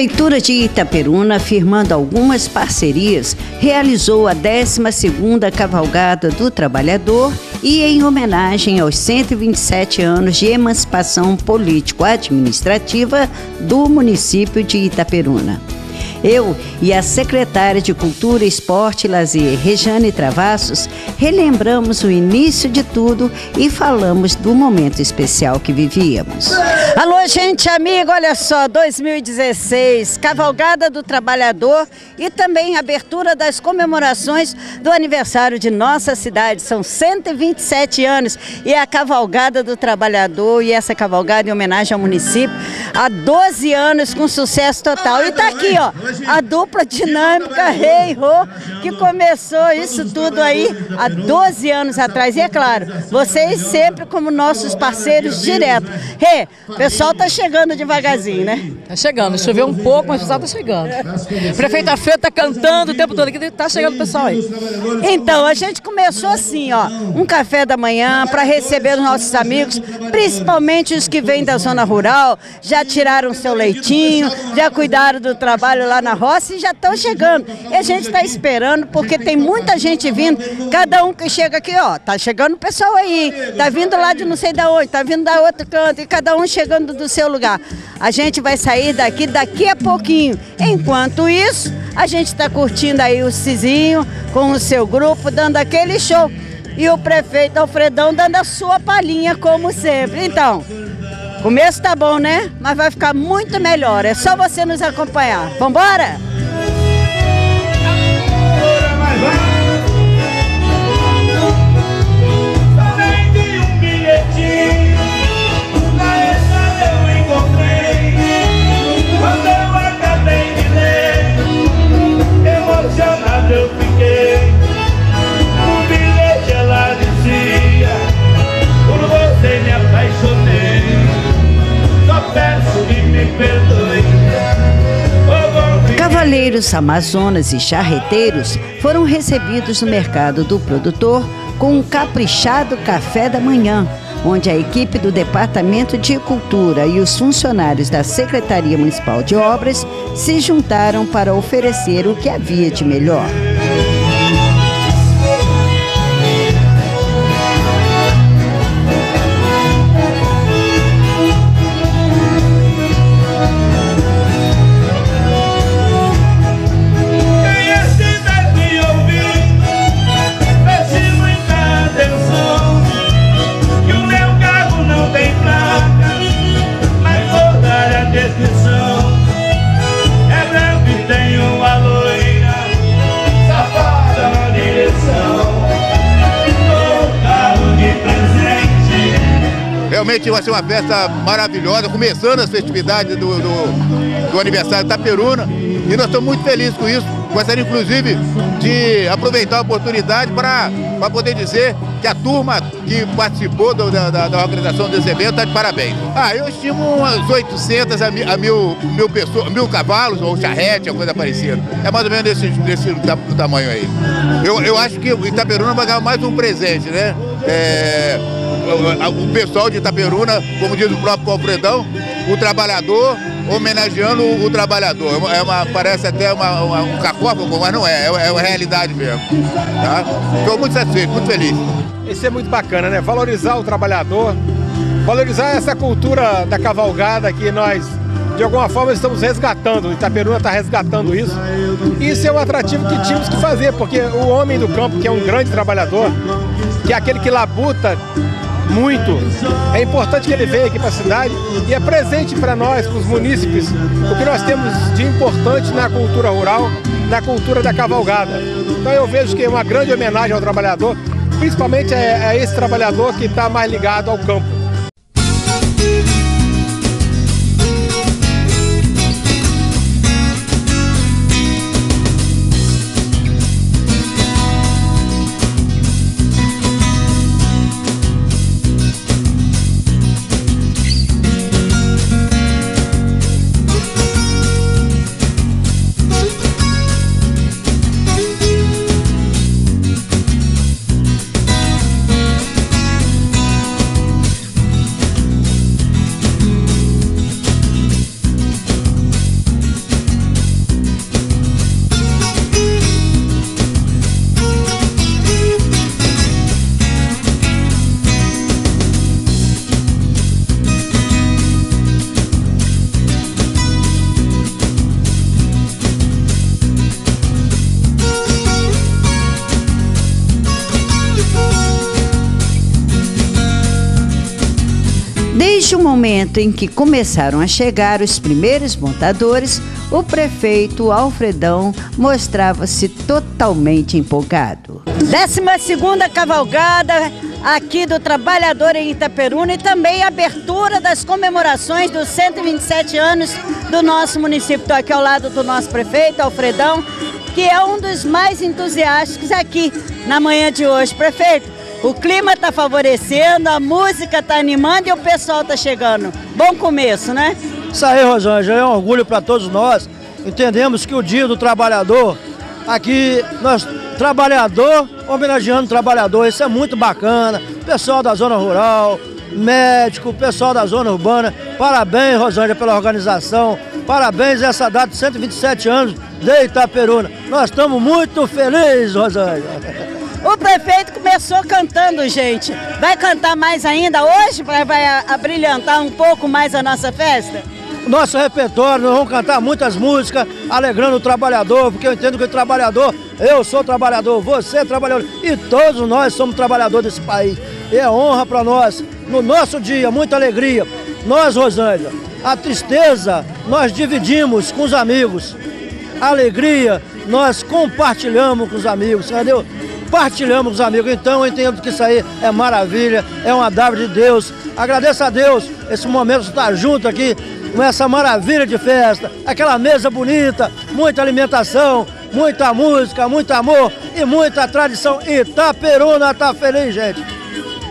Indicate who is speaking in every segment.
Speaker 1: Prefeitura de Itaperuna, firmando algumas parcerias, realizou a 12ª Cavalgada do Trabalhador e em homenagem aos 127 anos de emancipação político-administrativa do município de Itaperuna. Eu e a secretária de Cultura, Esporte e Lazer, Rejane Travassos, relembramos o início de tudo e falamos do momento especial que vivíamos. Alô, gente amiga, olha só, 2016, Cavalgada do Trabalhador e também abertura das comemorações do aniversário de nossa cidade. São 127 anos e é a Cavalgada do Trabalhador e essa cavalgada em homenagem ao município há 12 anos com sucesso total. E tá aqui, ó, a dupla dinâmica Rei Rô, que começou isso tudo aí há 12 anos atrás. E é claro, vocês sempre como nossos parceiros direto. Rê, o pessoal tá chegando devagarzinho, né?
Speaker 2: Tá chegando, choveu um pouco, mas o pessoal tá chegando. Prefeita Fê tá cantando o tempo todo aqui, tá chegando o pessoal aí.
Speaker 1: Então, a gente começou assim, ó, um café da manhã para receber os nossos amigos, principalmente os que vêm da zona rural, já tiraram seu leitinho, já cuidaram do trabalho lá na roça e já estão chegando. E a gente está esperando porque tem muita gente vindo. Cada um que chega aqui, ó, tá chegando o pessoal aí, tá vindo lá de não sei da onde, tá vindo da outro canto e cada um chegando do seu lugar. A gente vai sair daqui daqui a pouquinho. Enquanto isso, a gente está curtindo aí o Cizinho com o seu grupo, dando aquele show. E o prefeito Alfredão dando a sua palhinha, como sempre. Então, Começo tá bom, né? Mas vai ficar muito melhor. É só você nos acompanhar. Vambora? Cavaleiros, amazonas e charreteiros foram recebidos no mercado do produtor com um caprichado café da manhã, onde a equipe do Departamento de Cultura e os funcionários da Secretaria Municipal de Obras se juntaram para oferecer o que havia de melhor.
Speaker 3: Realmente vai ser uma festa maravilhosa, começando as festividades do, do, do aniversário da Peruna. E nós estamos muito felizes com isso. Gostaria, inclusive, de aproveitar a oportunidade para poder dizer que a turma que participou do, da, da, organização desse evento está de parabéns. Ah, eu estimo umas 800 a, mil, a mil, mil, pessoas, mil cavalos, ou charrete, alguma coisa parecida. É mais ou menos desse, desse tamanho aí. Eu, eu acho que Itaperuna vai ganhar mais um presente, né? É, o pessoal de Itaperuna, como diz o próprio Alfredão, o trabalhador homenageando o trabalhador. É uma, parece até uma, uma, um cacófago, mas não é, é, é uma realidade mesmo. Tá? Estou muito satisfeito, muito feliz.
Speaker 4: Isso é muito bacana, né? Valorizar o trabalhador, valorizar essa cultura da cavalgada que nós, de alguma forma, estamos resgatando. Itaperuna está resgatando isso. Isso é um atrativo que tínhamos que fazer, porque o homem do campo, que é um grande trabalhador, que é aquele que labuta muito. É importante que ele venha aqui para a cidade e é presente para nós, para os munícipes, o que nós temos de importante na cultura rural, na cultura da cavalgada. Então eu vejo que é uma grande homenagem ao trabalhador, principalmente a, a esse trabalhador que está mais ligado ao campo.
Speaker 5: Momento em que começaram a chegar os primeiros montadores, o prefeito Alfredão mostrava-se totalmente empolgado.
Speaker 1: 12 cavalgada aqui do Trabalhador em Itaperuna e também a abertura das comemorações dos 127 anos do nosso município. Estou aqui ao lado do nosso prefeito, Alfredão, que é um dos mais entusiásticos aqui na manhã de hoje. Prefeito, o clima está favorecendo, a música está animando e o pessoal está chegando. Bom começo, né?
Speaker 6: Isso aí, Rosângela, é um orgulho para todos nós. Entendemos que o Dia do Trabalhador, aqui nós, trabalhador, homenageando o trabalhador, isso é muito bacana. Pessoal da zona rural, médico, pessoal da zona urbana, parabéns, Rosângela, pela organização. Parabéns essa data de 127 anos de Itaperuna. Nós estamos muito felizes, Rosângela.
Speaker 1: O prefeito começou cantando, gente. Vai cantar mais ainda hoje? Vai, vai abrilhantar um pouco mais a nossa festa?
Speaker 6: Nosso repertório, nós vamos cantar muitas músicas, alegrando o trabalhador, porque eu entendo que o trabalhador, eu sou trabalhador, você é trabalhador, e todos nós somos trabalhadores desse país. E é honra para nós, no nosso dia, muita alegria. Nós, Rosângela, a tristeza nós dividimos com os amigos. A alegria nós compartilhamos com os amigos, entendeu? Partilhamos com os amigos. Então entendo que isso aí é maravilha, é uma dádiva de Deus. Agradeço a Deus esse momento de estar junto aqui com essa maravilha de festa, aquela mesa bonita, muita alimentação, muita música, muito amor e muita tradição. Itaperuna tá feliz, gente.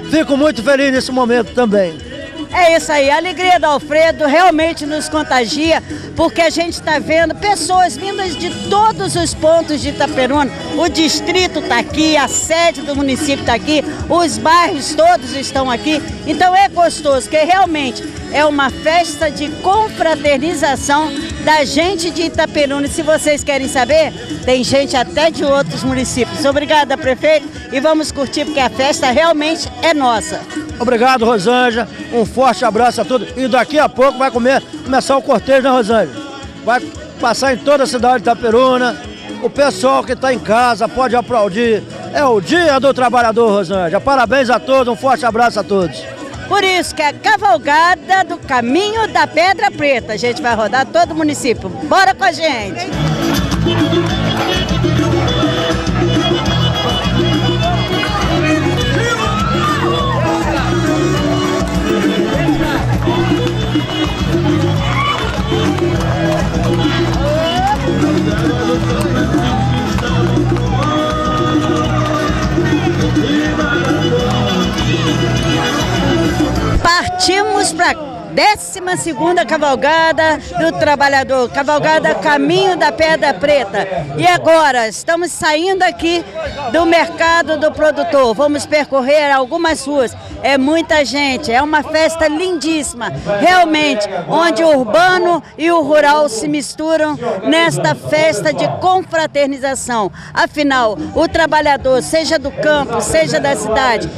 Speaker 6: Fico muito feliz nesse momento também.
Speaker 1: É isso aí, a alegria do Alfredo realmente nos contagia, porque a gente está vendo pessoas vindas de todos os pontos de Itaperuna. O distrito está aqui, a sede do município está aqui, os bairros todos estão aqui. Então é gostoso, que realmente é uma festa de confraternização da gente de Itaperuna. E se vocês querem saber, tem gente até de outros municípios. Obrigada, prefeito, e vamos curtir, porque a festa realmente é nossa.
Speaker 6: Obrigado, Rosângela. Um forte abraço a todos. E daqui a pouco vai comer, começar o cortejo, né, Rosângela? Vai passar em toda a cidade de Itaperuna. O pessoal que está em casa pode aplaudir. É o dia do trabalhador, Rosângela. Parabéns a todos, um forte abraço a todos.
Speaker 1: Por isso que é a cavalgada do caminho da Pedra Preta. A gente vai rodar todo o município. Bora com a gente! Partimos para 12 cavalgada do trabalhador, cavalgada Caminho da Pedra Preta. E agora, estamos saindo aqui do mercado do produtor. Vamos percorrer algumas ruas. É muita gente, é uma festa lindíssima, realmente, onde o urbano e o rural se misturam nesta festa de confraternização. Afinal, o trabalhador, seja do campo, seja da cidade,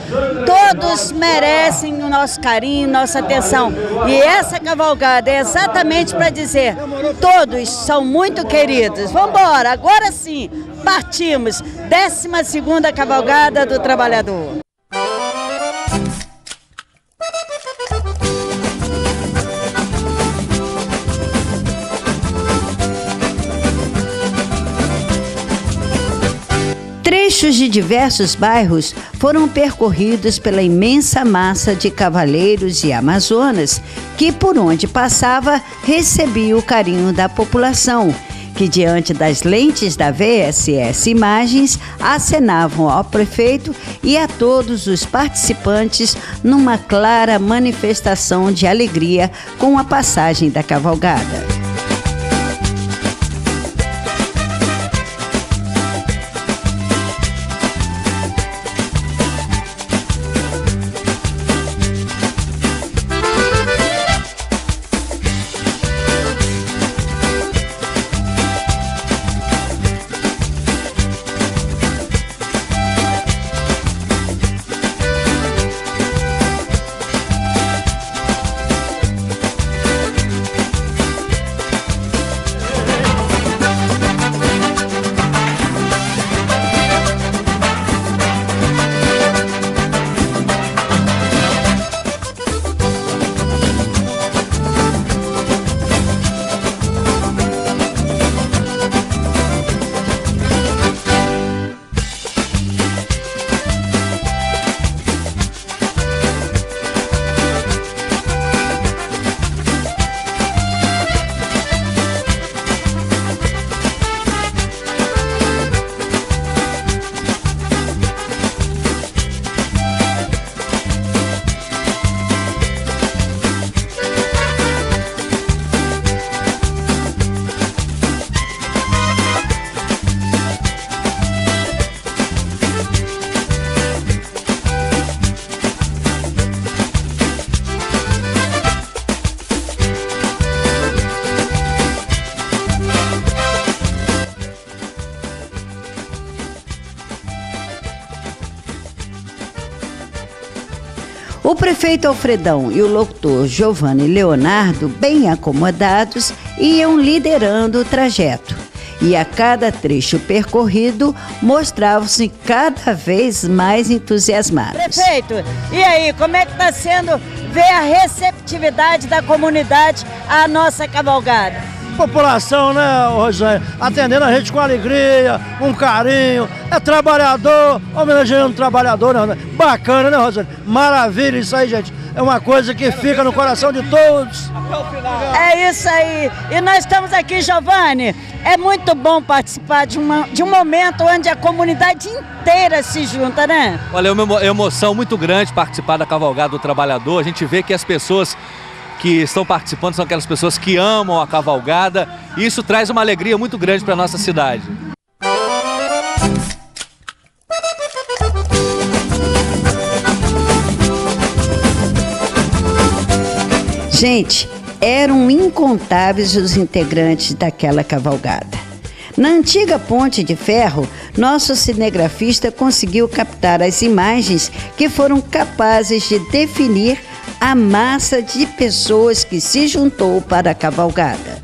Speaker 1: todos merecem o nosso carinho, nossa atenção. E essa cavalgada é exatamente para dizer: todos são muito queridos. Vamos embora, agora sim, partimos. 12 segunda cavalgada do trabalhador.
Speaker 5: Trechos de diversos bairros foram percorridos pela imensa massa de cavaleiros e amazonas que, por onde passava, recebia o carinho da população, que, diante das lentes da VSS Imagens, acenavam ao prefeito e a todos os participantes numa clara manifestação de alegria com a passagem da cavalgada. Prefeito Alfredão e o locutor Giovanni Leonardo, bem acomodados, iam liderando o trajeto. E a cada trecho percorrido, mostravam-se cada vez mais entusiasmados.
Speaker 1: Prefeito, e aí, como é que está sendo ver a receptividade da comunidade à nossa cavalgada?
Speaker 6: População, né, Rosane? Atendendo a gente com alegria, com carinho. É trabalhador, homenageando o trabalhador, né? Bacana, né, Rosane? Maravilha isso aí, gente. É uma coisa que fica no coração de todos.
Speaker 1: É isso aí. E nós estamos aqui, Giovanni. É muito bom participar de, uma, de um momento onde a comunidade inteira se junta, né?
Speaker 7: Olha, é uma emoção muito grande participar da Cavalgada do Trabalhador. A gente vê que as pessoas que estão participando são aquelas pessoas que amam a cavalgada e isso traz uma alegria muito grande para a nossa cidade.
Speaker 5: Gente, eram incontáveis os integrantes daquela cavalgada. Na antiga ponte de ferro, nosso cinegrafista conseguiu captar as imagens que foram capazes de definir a massa de pessoas que se juntou para a cavalgada.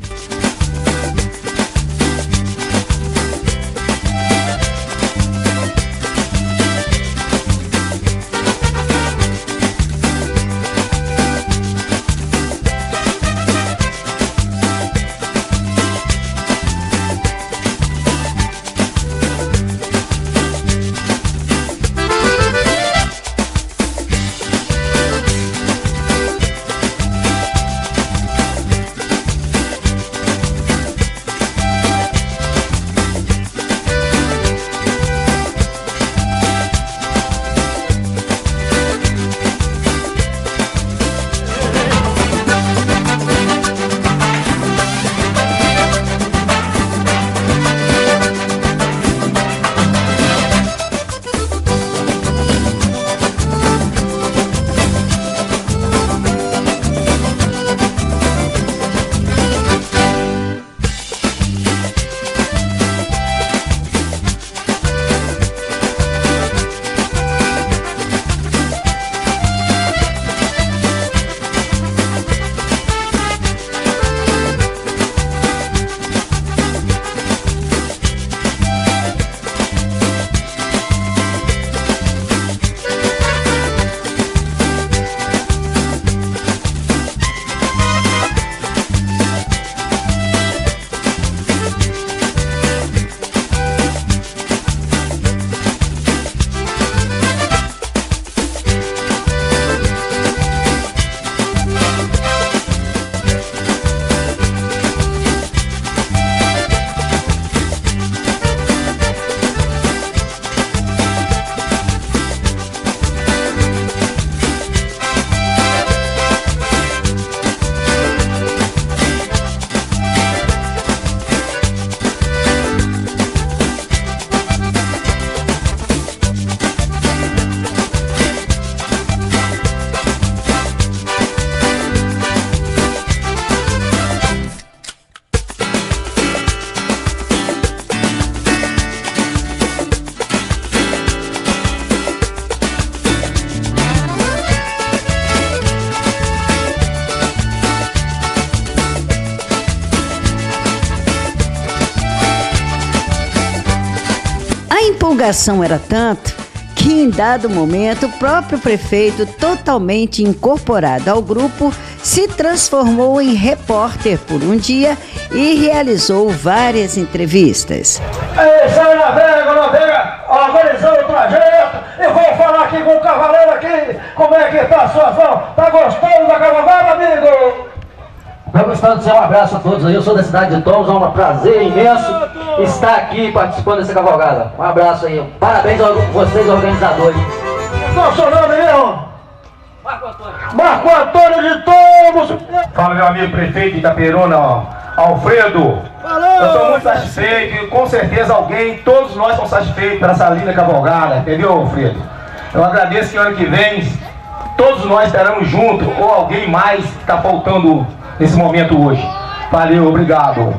Speaker 5: Empolgação era tanto que, em dado momento, o próprio prefeito, totalmente incorporado ao grupo, se transformou em repórter por um dia e realizou várias entrevistas.
Speaker 6: Ei, sai na vega, na vega, organizando o trajeto, e vou falar aqui com o cavaleiro aqui, como é que tá a situação? Tá gostando da cavalgada, amigo?
Speaker 8: De dizer um abraço a todos aí. Eu sou da cidade de Tomos, é um prazer imenso estar aqui participando dessa cavalgada. Um abraço aí. Parabéns a vocês, organizadores.
Speaker 6: Qual é o seu nome mesmo? Marco Antônio. Marco Antônio de Tomos.
Speaker 9: Fala, meu amigo prefeito de Itaperuna, ó. Alfredo.
Speaker 6: Valeu.
Speaker 9: Eu estou muito satisfeito e com certeza alguém, todos nós estamos satisfeitos por essa linda cavalgada, entendeu, Alfredo? Eu agradeço que ano que vem todos nós estaremos juntos, ou alguém mais que está faltando nesse momento hoje. Valeu, obrigado.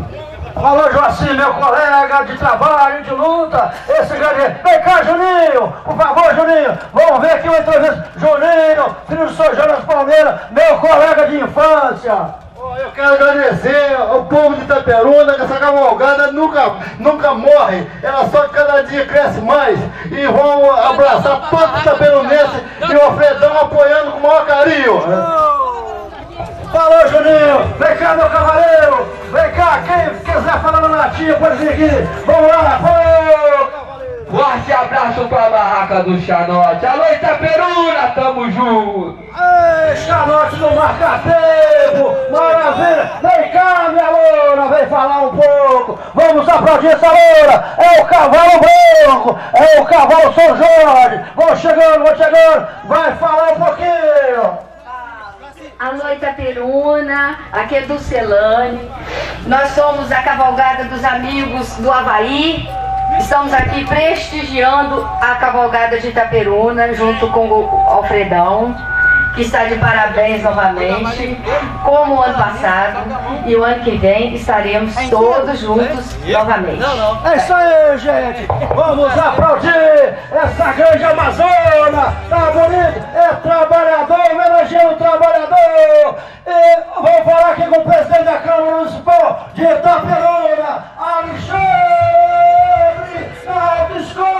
Speaker 6: Alô, Joacim, meu colega de trabalho, de luta. Esse grande. Vem cá, Juninho. Por favor, Juninho. Vamos ver aqui uma entrevista. Juninho, filho do São Jonas Palmeiras, meu colega de infância.
Speaker 10: Eu quero agradecer ao povo de Itaperuna, que essa cavalgada nunca, nunca morre, ela só cada dia cresce mais. E vamos abraçar todos os itaperunenses e o Alfredão apoiando com o maior carinho.
Speaker 6: Falou, Juninho! Vem cá, meu cavaleiro! Vem cá, quem quiser falar no latinha, pode vir aqui! Vamos lá! Falou!
Speaker 9: Forte abraço pra barraca do Xanote. Alô, Itaperuna, tamo junto.
Speaker 6: Ei, Xanote no marca-tempo. Maravilha. Vem cá, minha loura, vem falar um pouco. Vamos aplaudir essa loura. É o cavalo branco. É o cavalo São Jorge. Vão chegando, vão chegando. Vai falar um pouquinho.
Speaker 11: Alô Itaperuna, aqui é do Celane. Nós somos a cavalgada dos amigos do Havaí. Estamos aqui prestigiando a cavalgada de Itaperuna junto com o Alfredão, que está de parabéns novamente, como o ano passado, e o ano que vem estaremos todos juntos novamente.
Speaker 6: É isso aí, gente! Vamos aplaudir essa grande Amazona! Tá bonito? É trabalhador, homenageando o trabalhador! E vou falar aqui com o presidente da Câmara Municipal de Itaperuna, Alexandre Escola!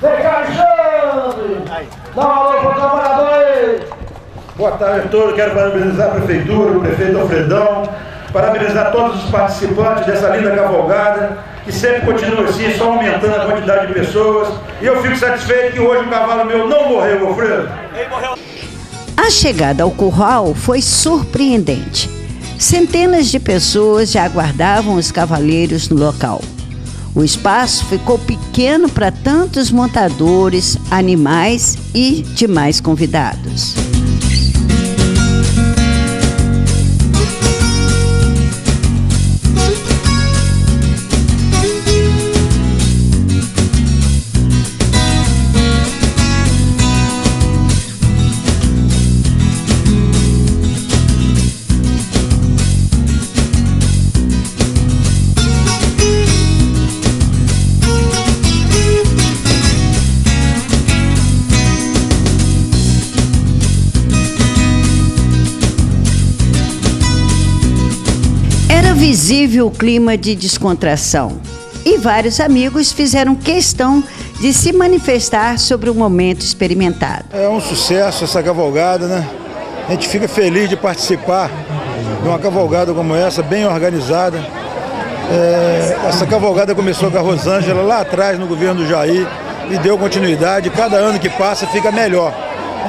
Speaker 6: Vem cá, Alexandre! Dá uma alô para o trabalhador aí!
Speaker 12: Boa tarde a todos, quero parabenizar a Prefeitura, o prefeito Alfredão, parabenizar todos os participantes dessa linda cavalgada, que sempre continua assim, só aumentando a quantidade de pessoas. E eu fico satisfeito que hoje o cavalo meu não morreu, Alfredo.
Speaker 5: A chegada ao curral foi surpreendente. Centenas de pessoas já aguardavam os cavaleiros no local. O espaço ficou pequeno para tantos montadores, animais e demais convidados. O clima de descontração e vários amigos fizeram questão de se manifestar sobre o momento experimentado.
Speaker 13: É um sucesso essa cavalgada, né? A gente fica feliz de participar de uma cavalgada como essa, bem organizada. É, essa cavalgada começou com a Rosângela lá atrás no governo do Jair e deu continuidade. Cada ano que passa fica melhor.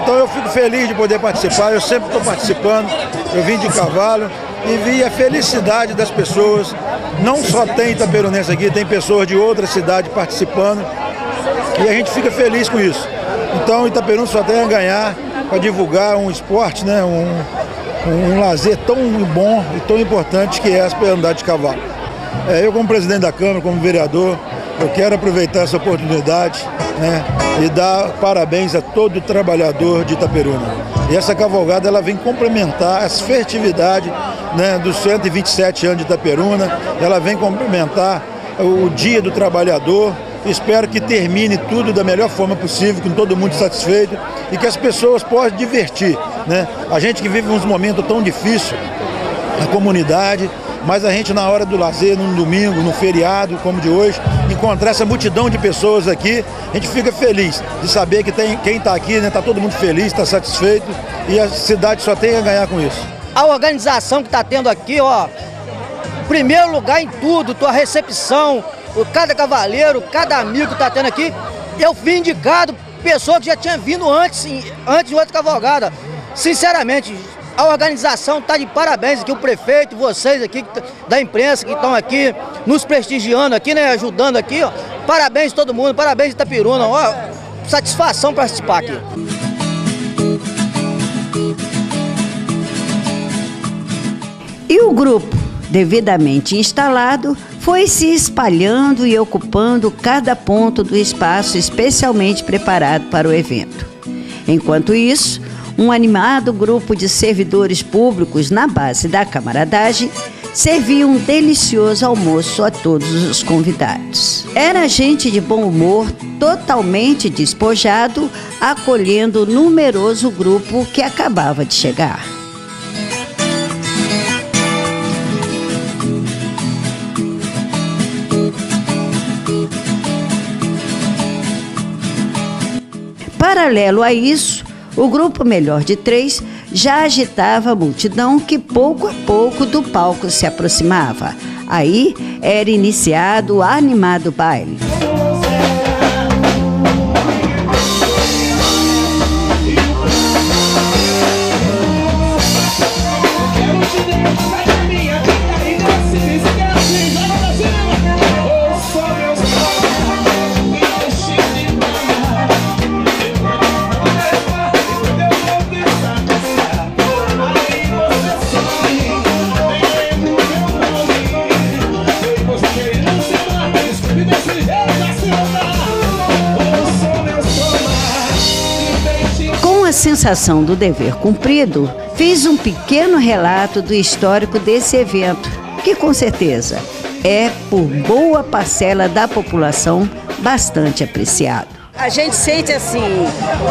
Speaker 13: Então eu fico feliz de poder participar, eu sempre estou participando. Eu vim de cavalo e vi a felicidade das pessoas. Não só tem Itaperunense aqui, tem pessoas de outras cidades participando. E a gente fica feliz com isso. Então Itaperuna só tem a ganhar para divulgar um esporte, né? um, um, um lazer tão bom e tão importante que é andar de cavalo. É, eu como presidente da Câmara, como vereador, eu quero aproveitar essa oportunidade né, e dar parabéns a todo trabalhador de Itaperuna. E essa cavalgada ela vem complementar as festividades né, dos 127 anos de Itaperuna, ela vem complementar o Dia do Trabalhador. Espero que termine tudo da melhor forma possível, com todo mundo satisfeito e que as pessoas possam divertir. Né? A gente que vive uns momentos tão difíceis na comunidade, mas a gente na hora do lazer, num domingo, num feriado como de hoje, encontrar essa multidão de pessoas aqui, a gente fica feliz de saber que tem, quem está aqui, está né, tá todo mundo feliz, está satisfeito e a cidade só tem a ganhar com isso.
Speaker 14: A organização que está tendo aqui, ó, primeiro lugar em tudo, tua recepção, cada cavaleiro, cada amigo que está tendo aqui, eu fui indicado pessoa que já tinha vindo antes, antes de outra cavalgada. Sinceramente, a organização está de parabéns aqui, o prefeito, vocês aqui da imprensa que estão aqui nos prestigiando aqui, né, ajudando aqui, ó. Parabéns todo mundo, parabéns Itapiruna, ó, satisfação participar aqui.
Speaker 5: E o grupo, devidamente instalado, foi se espalhando e ocupando cada ponto do espaço especialmente preparado para o evento. Enquanto isso, um animado grupo de servidores públicos na base da camaradagem servia um delicioso almoço a todos os convidados. Era gente de bom humor, totalmente despojado, acolhendo o numeroso grupo que acabava de chegar. Paralelo a isso, o grupo Melhor de Três já agitava a multidão que pouco a pouco do palco se aproximava. Aí era iniciado o animado baile. Sensação do dever cumprido, fiz um pequeno relato do histórico desse evento, que com certeza é, por boa parcela da população, bastante apreciado.
Speaker 1: A gente sente assim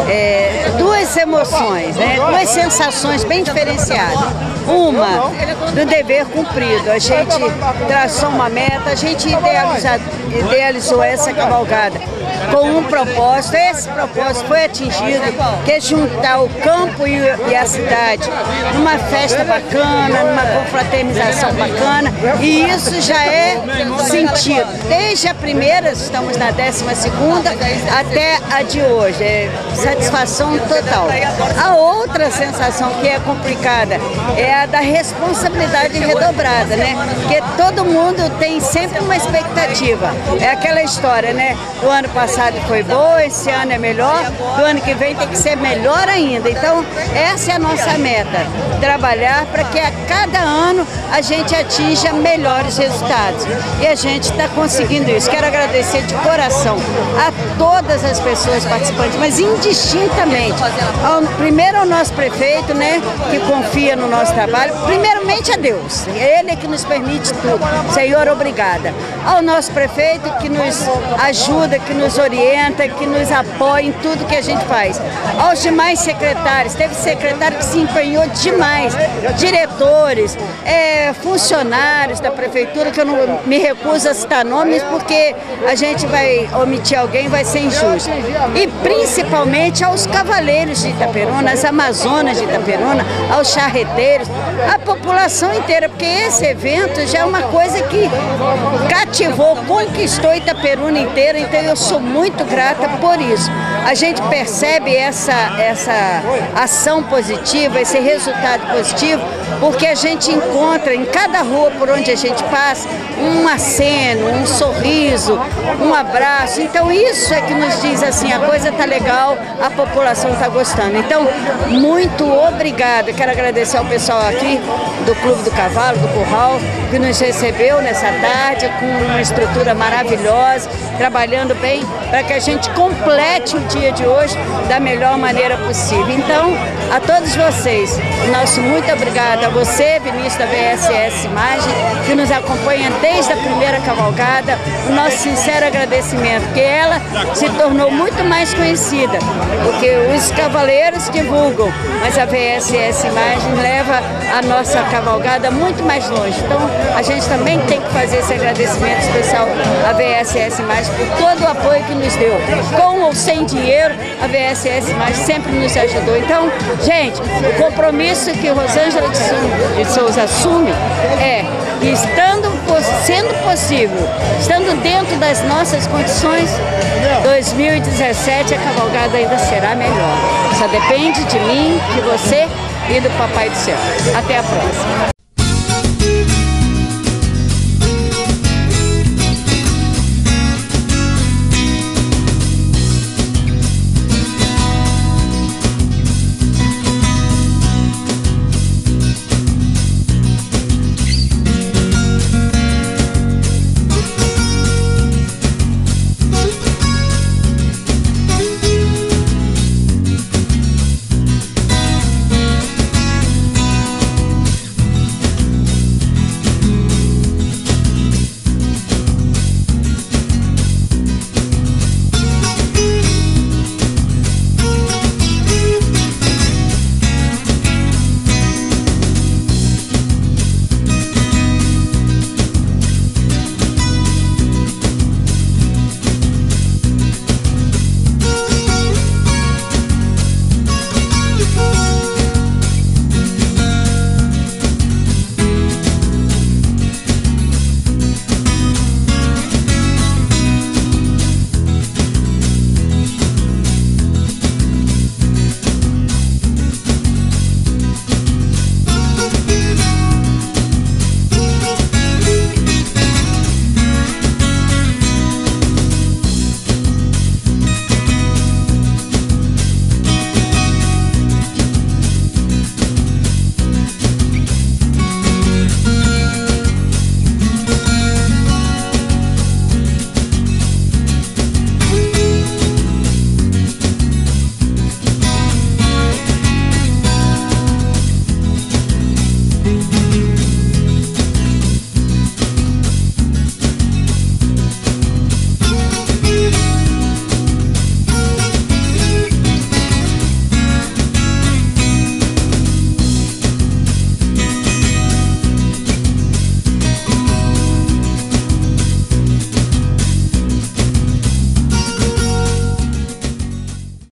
Speaker 1: é, duas emoções, né? duas sensações bem diferenciadas. Uma do dever cumprido, a gente traçou uma meta, a gente idealiza, idealizou essa cavalgada com um propósito. Esse propósito foi atingido, que é juntar o campo e, a cidade numa festa bacana, numa confraternização bacana, e isso já é sentido. Desde a primeira, estamos na décima segunda, até a de hoje. É satisfação total. A outra sensação que é complicada é a da responsabilidade redobrada, né? Porque todo mundo tem sempre uma expectativa. É aquela história, né? O ano passado passado foi boa, esse ano é melhor, do ano que vem tem que ser melhor ainda. Então, essa é a nossa meta, trabalhar para que a cada ano a gente atinja melhores resultados. E a gente está conseguindo isso. Quero agradecer de coração a todas as pessoas participantes, mas indistintamente. Ao, primeiro ao nosso prefeito, né, que confia no nosso trabalho. Primeiramente a Deus, Ele é que nos permite tudo. Senhor, obrigada. Ao nosso prefeito que nos ajuda, que nos orienta, que nos apoia em tudo que a gente faz. Aos demais secretários, teve secretário que se empenhou demais, diretores, é, funcionários da prefeitura, que eu não me recuso a citar nomes porque a gente vai omitir alguém, vai ser injusto. E principalmente aos cavaleiros de Itaperuna, às amazonas de Itaperuna, aos charreteiros, a população inteira, porque esse evento já é uma coisa que cativou, conquistou Itaperuna inteira, então eu sou muito grata por isso. A gente percebe essa, essa ação positiva, esse resultado positivo, porque a gente encontra em cada rua por onde a gente passa um aceno, um sorriso, um abraço. Então isso é que nos diz assim, a coisa está legal, a população está gostando. Então, muito obrigada. Quero agradecer ao pessoal aqui do Clube do Cavalo, do Curral, que nos recebeu nessa tarde com uma estrutura maravilhosa, trabalhando bem para que a gente complete o dia de hoje da melhor maneira possível. Então, a todos vocês, nosso muito obrigado a você, Vinícius da BSS Imagem, que nos acompanha desde a primeira cavalgada, o nosso sincero agradecimento, porque ela se tornou muito mais conhecida, porque os cavaleiros divulgam, mas a VSS Imagem leva a nossa cavalgada muito mais longe. Então, a gente também tem que fazer esse agradecimento especial à VSS Imagem por todo o apoio que nos deu. Com ou sem dinheiro, a VSS mais sempre nos ajudou. Então, gente, o compromisso que Rosângela de Souza assume é estando, sendo possível, estando dentro das nossas condições, 2017 a cavalgada ainda será melhor. Só depende de mim, de você e do Papai do Céu. Até a próxima.